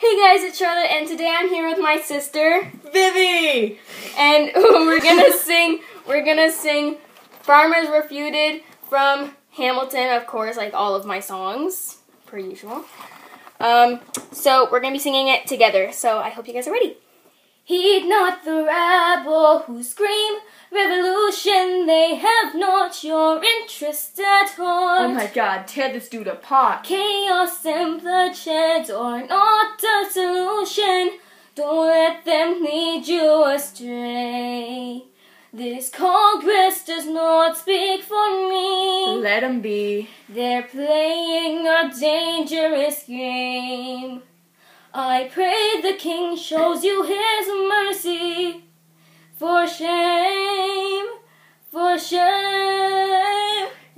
Hey guys, it's Charlotte, and today I'm here with my sister, Vivi! and we're gonna sing. We're gonna sing "Farmers Refuted" from Hamilton, of course, like all of my songs, per usual. Um, so we're gonna be singing it together. So I hope you guys are ready. Heed not the rabble who scream revolution. They have not your interest at heart. Oh my god, tear this dude apart. Chaos and bloodshed are not a solution. Don't let them lead you astray. This Congress does not speak for me. Let him be. They're playing a dangerous game. I pray the King shows you his mercy. For shame,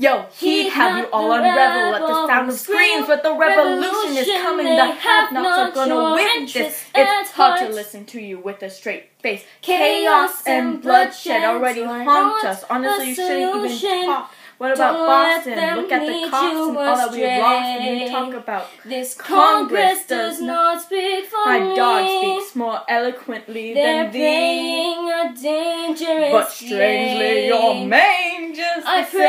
Yo, he'd have you all on unravel at the sound of screams, but the revolution is coming. The have-nots are gonna win this. It's hard to listen to you with a straight face. Chaos and bloodshed already haunt us. Honestly, you shouldn't even talk. What about Don't Boston? Look at the cops and all that we lost, and you talk about This Congress Congress does not speak for my me. dog speaks more eloquently They're than thee. a dangerous But strangely, your game. mane just I the same.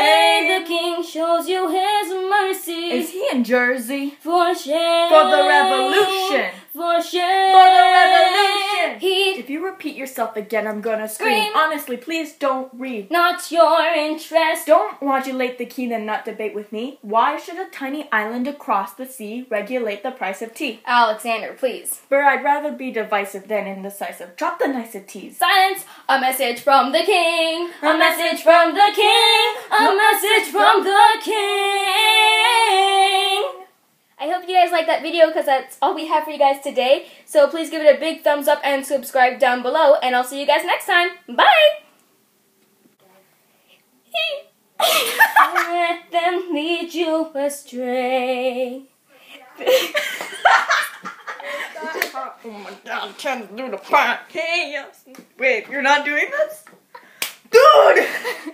Shows you his mercy. Is he in Jersey? For shame. For the revolution. For shame. For the revolution. Heed If you repeat yourself again, I'm gonna scream. Scream. Honestly, please don't read. not your interest. Don't modulate the key and not debate with me. Why should a tiny island across the sea regulate the price of tea? Alexander, please. But I'd rather be divisive than indecisive. Drop the niceties. Silence. A message from the King. A message from the King. A message from the King. I hope you guys like that video because that's all we have for you guys today. So please give it a big thumbs up and subscribe down below. And I'll see you guys next time. Bye. Let them lead you astray. oh my god, I'm trying to do the part. Hey. Wait, you're not doing this? Dude!